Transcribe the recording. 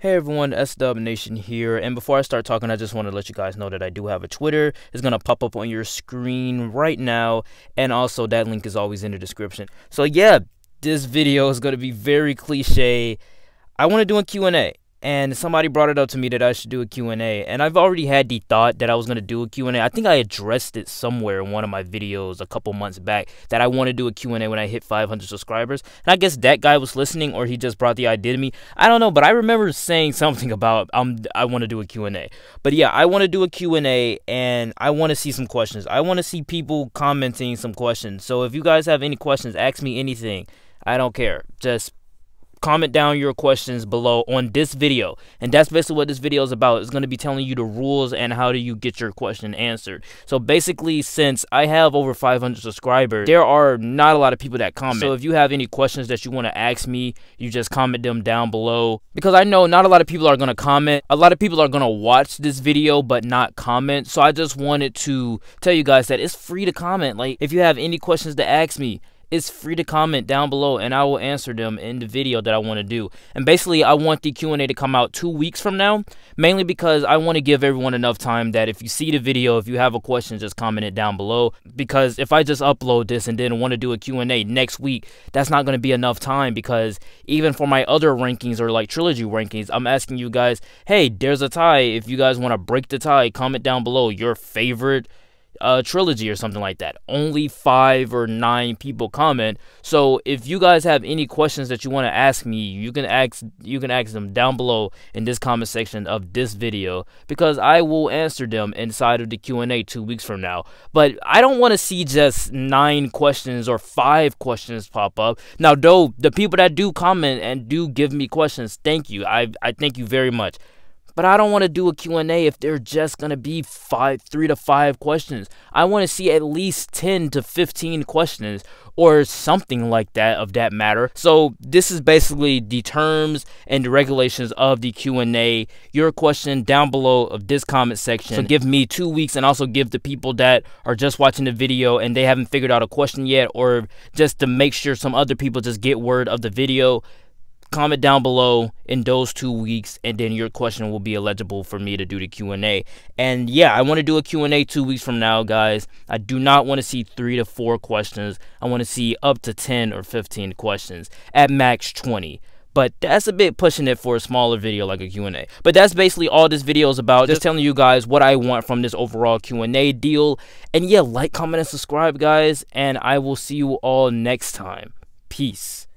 Hey everyone, SDUB Nation here, and before I start talking, I just want to let you guys know that I do have a Twitter. It's going to pop up on your screen right now, and also that link is always in the description. So yeah, this video is going to be very cliche. I want to do a Q&A and somebody brought it up to me that I should do a Q&A and I've already had the thought that I was going to do a Q&A. I think I addressed it somewhere in one of my videos a couple months back that I want to do a Q&A when I hit 500 subscribers. And I guess that guy was listening or he just brought the idea to me. I don't know, but I remember saying something about um I want to do a Q&A. But yeah, I want to do a Q&A and I want to see some questions. I want to see people commenting some questions. So if you guys have any questions, ask me anything. I don't care. Just comment down your questions below on this video. And that's basically what this video is about. It's going to be telling you the rules and how do you get your question answered. So basically since i have over 500 subscribers there are not a lot of people that comment. So if you have any questions that you want to ask me you just comment them down below. Because i know not a lot of people are going to comment. A lot of people are going to watch this video but not comment. So i just wanted to tell you guys that it's free to comment. Like if you have any questions to ask me it's free to comment down below and I will answer them in the video that I want to do. And basically, I want the Q&A to come out 2 weeks from now, mainly because I want to give everyone enough time that if you see the video, if you have a question, just comment it down below because if I just upload this and then want to do a Q&A next week, that's not going to be enough time because even for my other rankings or like trilogy rankings, I'm asking you guys, "Hey, there's a tie. If you guys want to break the tie, comment down below your favorite a trilogy or something like that. Only five or nine people comment. So if you guys have any questions that you want to ask me, you can ask you can ask them down below in this comment section of this video because I will answer them inside of the Q&A 2 weeks from now. But I don't want to see just 9 questions or 5 questions pop up. Now though the people that do comment and do give me questions, thank you. I I thank you very much. But I don't want to do a Q&A if they're just going to be five, 3 to 5 questions. I want to see at least 10 to 15 questions or something like that of that matter. So this is basically the terms and the regulations of the Q&A. Your question down below of this comment section. So give me 2 weeks and also give the people that are just watching the video and they haven't figured out a question yet or just to make sure some other people just get word of the video comment down below in those two weeks and then your question will be eligible for me to do the q&a and yeah i want to do a q&a two weeks from now guys i do not want to see three to four questions i want to see up to 10 or 15 questions at max 20 but that's a bit pushing it for a smaller video like a Q&A. But that's basically all this video is about. Just telling you guys what I want from this overall Q&A deal. And yeah, like, comment, and subscribe, guys. And I will see you all next time. Peace.